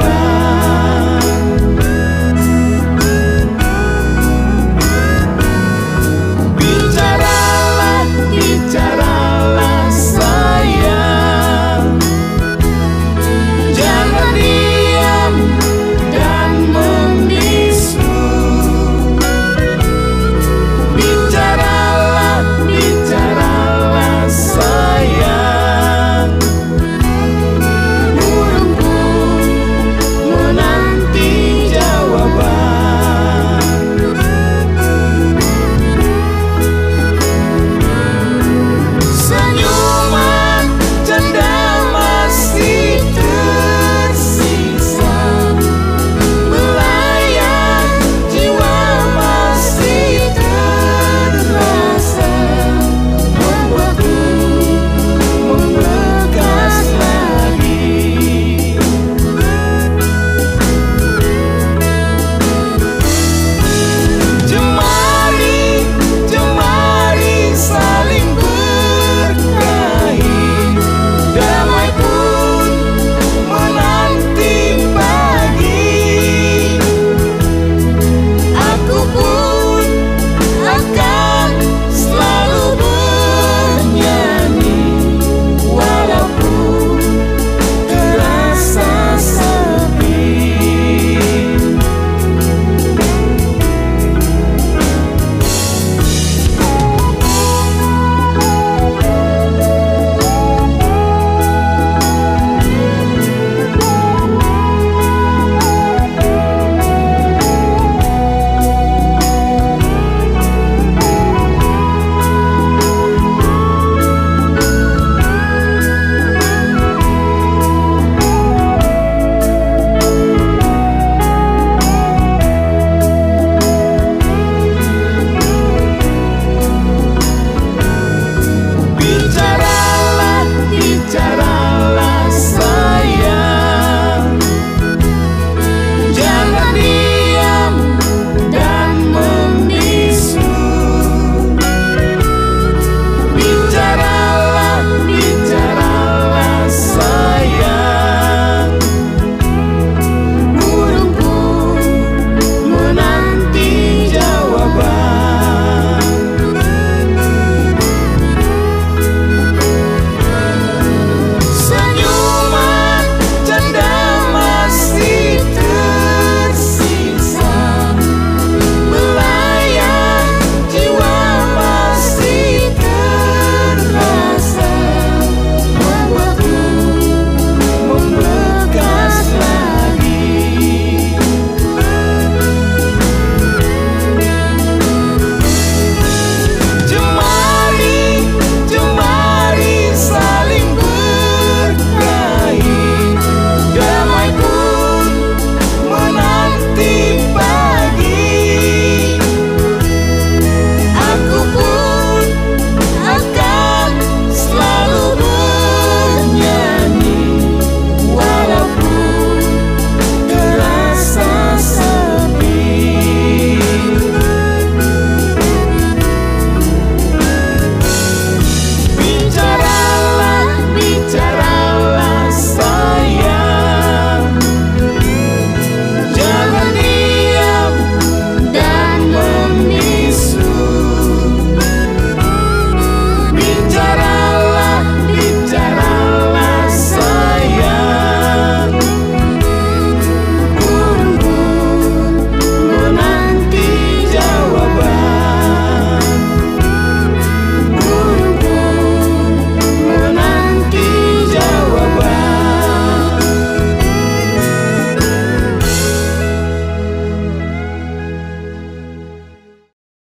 goodbye.